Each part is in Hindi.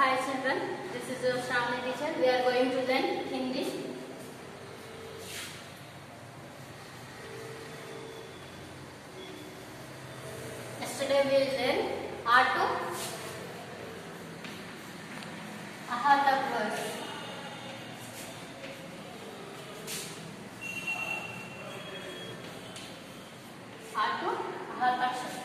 Hi children, this is your Shravani teacher. We are going to learn English. Yesterday we learned auto, ahata words. Auto, ahata Once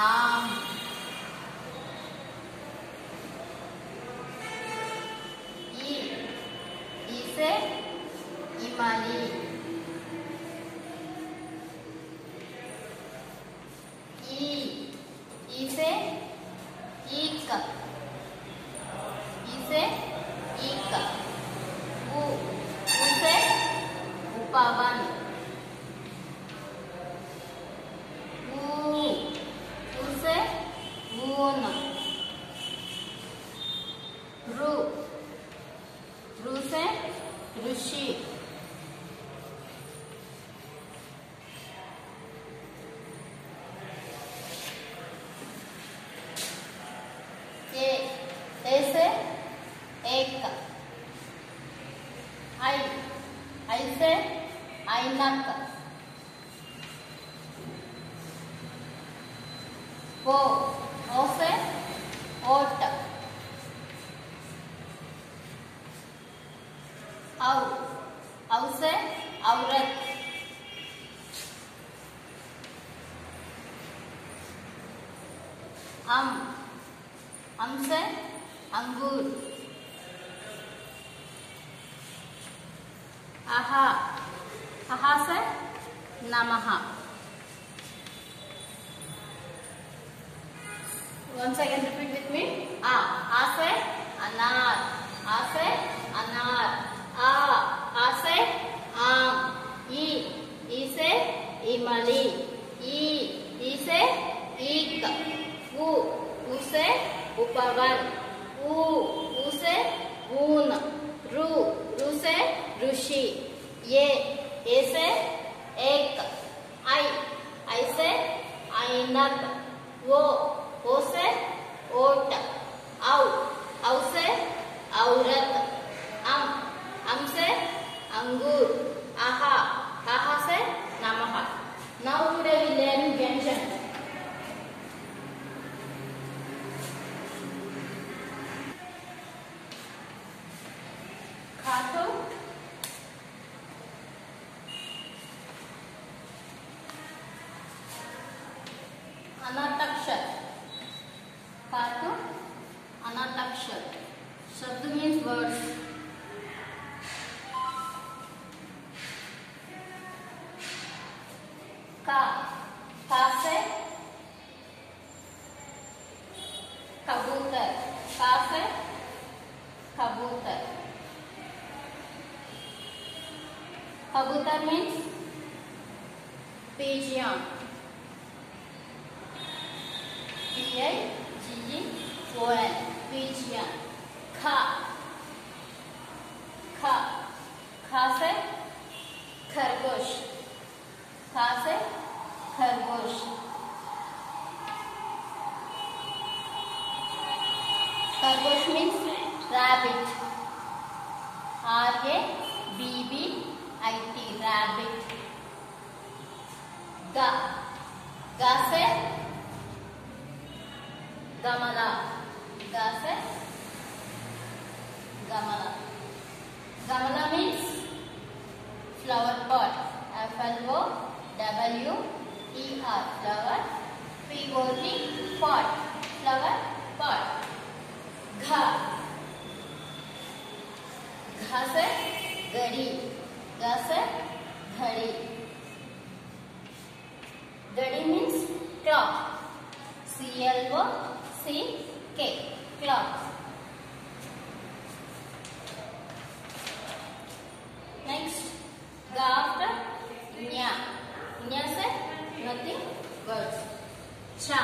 आम ई ई से इमाली ई ई से ईक इसे ईक उ उसे उपवन रु से ऋषि। ए ऐसे एक ओ ओ से ओट औ औ से औरत अम अम से अंगूर। आहा अहा से नमः। Once again repeat with me. a a से अनार, आ से अनार, आ आ से आम ई ई से इमली ई ई से ईक उ उ से उपवन उ उ से ऊन रु रु से ऋषि ये ए से एक आई आई से ऐनक वो ओ से ओट औ औ से औरत अम अम से अंगूर आहा से नमः now today we learn व्यंजन खातो अनाथाक्षर खातो अनाथाक्षर शब्द मीन्स वर्ड्स का का से कबूतर का से कबूतर कबूतर मीन्स से खरगोश। खा खरगोश। खरगोश means rabbit R A B B I T rabbit गा गा से गमला गा से गमला गमला means flower pot F L O W E R flower P O T pot flower pot घा घा से घड़ी घा से घड़ी। घड़ी means clock C L O C K clock next गा आफ्टर न्या न्या से nothing words cha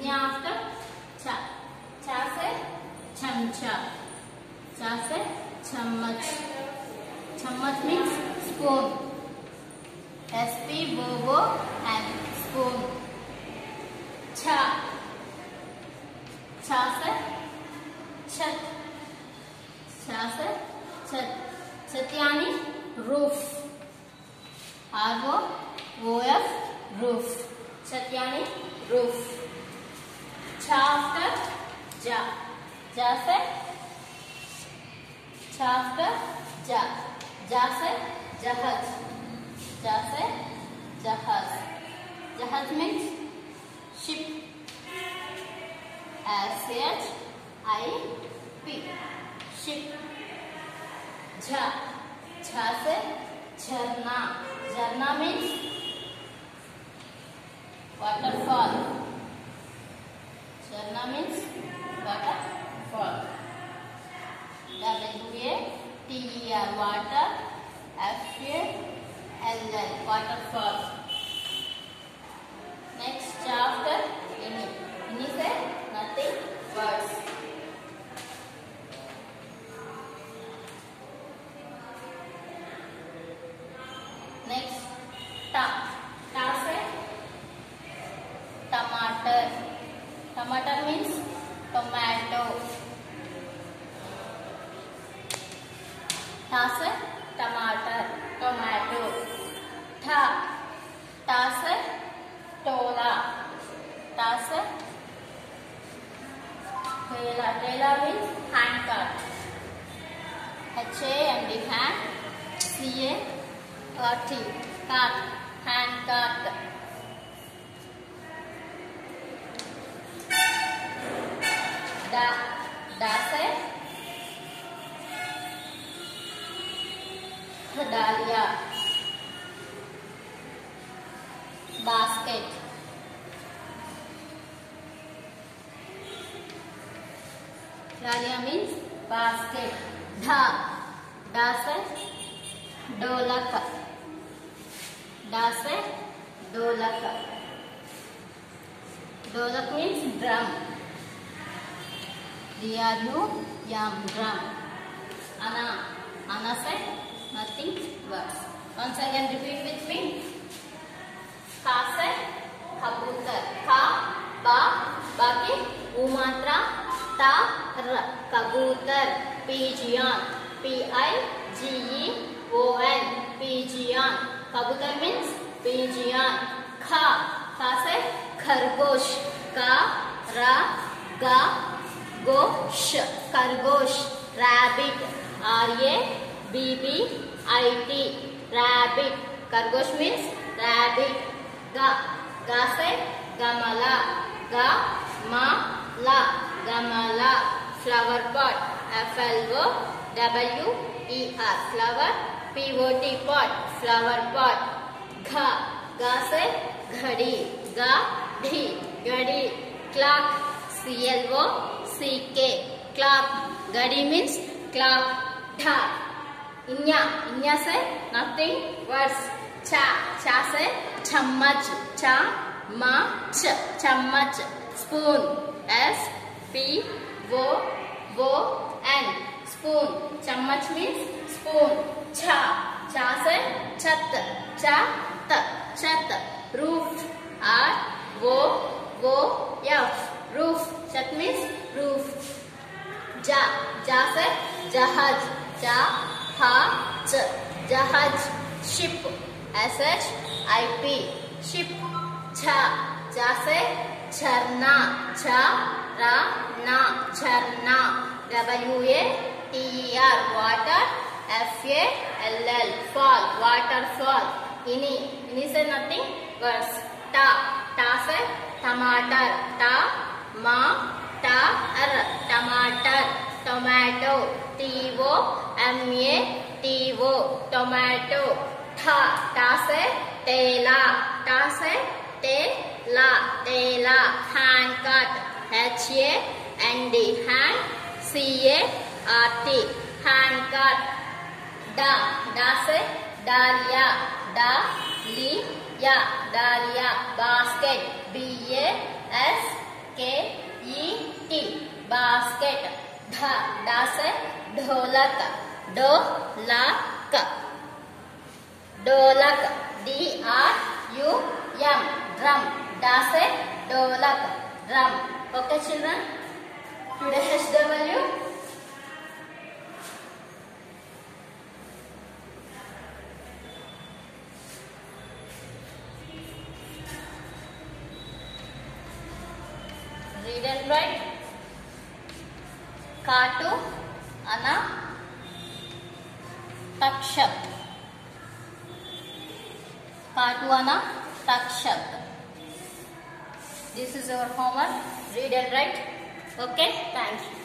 nya after cha cha चमचा चा से चम्मच चम्मच मीन्स स्पून एस पी बोबो एंड स्पून छा छा से छत छा से छत छत यानी roof R O O F roof छत यानी रूफ छा आफ्टर जा जा से छा आफ्टर जा जा से जहाज़। जा से जहाज़। जहाज़ means ship S H I P ship Jha झा। से झरना। झरना मीन्स waterfall. झरना means waterfall. W TER water, FALL waterfall. Next chapter, ini. Ini say nothing first. टा से टमाटर टोमेटो ठा टा से टोला टा से ठेला ठेला means hand cart H A M D hand C A और टी कार्ट हैंड कार्ट डा डा डालिया बास्केट डालिया मीन्स बास्केट ढा डा से ढोलक डा से means drum yam, drum. Ana, Ana said nothing works. Once again repeat with me. Ka बा बाकी उमात्रा ता र कबूतर pigeon P I G E O N pigeon कबूतर मीन्स पिजियन खा खा से खरगोश का रा गा गोश खरगोश rabbit R A B B I T rabbit खरगोश मीन्स रैबिट गा गा से गमला गा मा ला गमला flower pot F L O W E R flower P O T pot flower pot घा गा से घड़ी गा ढी घड़ी clock C L O C K clock घड़ी मीन्स क्लॉक ढा इन्या इन्या से नथिंग वर्ड्स चा चा से चम्मच चा मा च चम्मच spoon S P O O N spoon चम्मच मीन्स स्पून छा छा से छत चा त छत roof R O O F roof छत मीन्स रूफ जा जा से जहाज़ जा हा च जहाज़ ship S H I P ship से झरना, छ, रा, ना, झरना W A T R water F L L fall water fall इनी इनी से नथिंग वर्स टा टा से टमाटर टा मा टा अर टमाटर tomato T O M A T O tomato ठा टा से टेला टा से टेला टेला hand cart H A N D hand C A R T hand cart डा डा से डालिया डा ली या डालिया बास्केट बी ए एस के ई टी बास्केट ढ डा से ढोलक ढोलक। ढोलक D R U M drum. डा से drum okay children today H W read and write. కాటు అన Takshak కాటువన this is our homework. Read and write. Okay? Thank you.